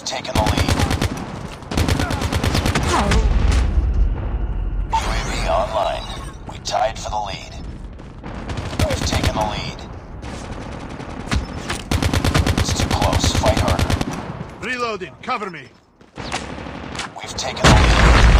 We've taken the lead. UAV online. We tied for the lead. We've taken the lead. It's too close. Fight harder. Reloading. Cover me. We've taken the lead.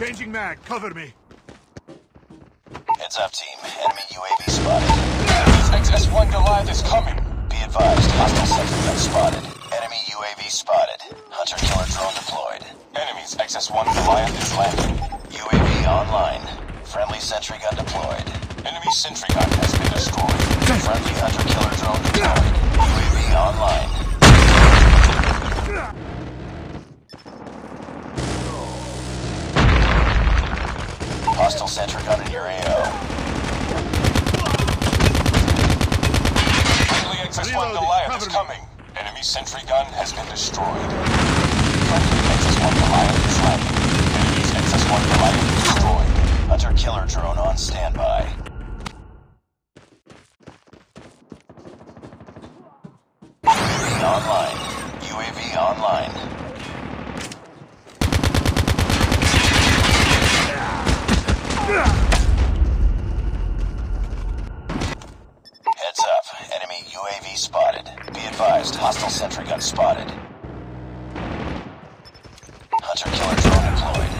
Changing mag. Cover me. Heads up, team. Enemy UAV spotted. XS-1 Goliath is coming. Be advised, hostile gun spotted. Enemy UAV spotted. Hunter killer drone deployed. Enemies XS-1 Goliath is landing. UAV online. Friendly sentry gun deployed. Enemy sentry gun has been destroyed. Friendly hunter Hostile sentry gun in your AO. Friendly XS-1 Reloading. Goliath is coming. Enemy sentry gun has been destroyed. Friendly XS-1 Goliath is landing. Enemy's XS-1 Goliath destroyed. Hunter killer drone on standby. UAV online. UAV online. Hostile spotted. Hunter killer drone deployed.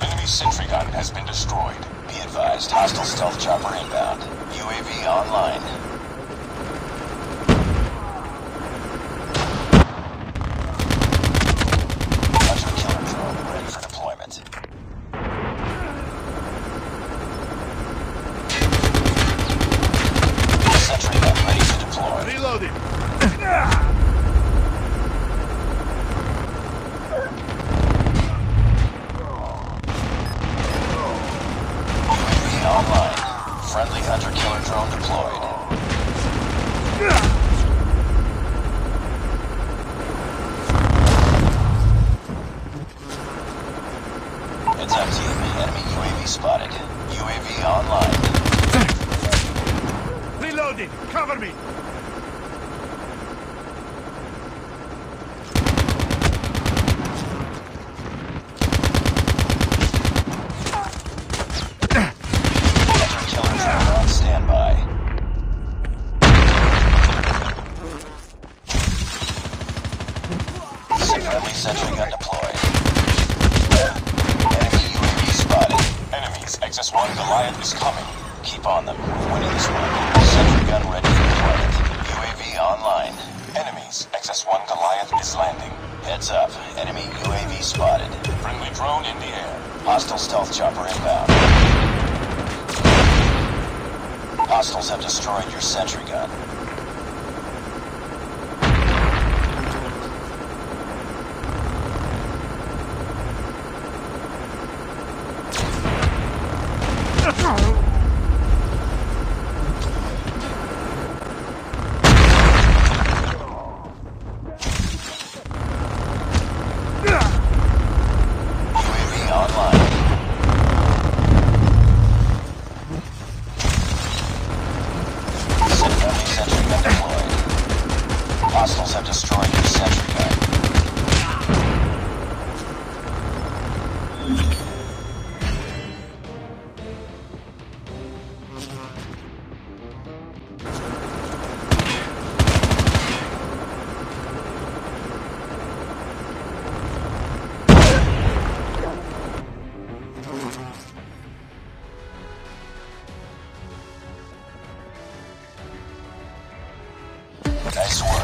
Enemy sentry gun has been destroyed. Be advised, hostile stealth chopper inbound. UAV online. Hunter killer drone ready for deployment. Sentry gun ready to deploy. Reloading. UAV online. Friendly hunter killer drone deployed. Up team. Enemy UAV spotted. UAV online. Reloading. Cover me. Hunter killer drone on standby. Friendly sentry gun deployed. Enemy UAV spotted. Enemies, XS-1 Goliath is coming. Keep on them. We're winning this one. Sentry gun ready for deployment. UAV online. Enemies, XS-1 Goliath is landing. Heads up. Enemy UAV spotted. Friendly drone in the air. Hostile stealth chopper inbound. Hostiles have destroyed your sentry gun. Nice work.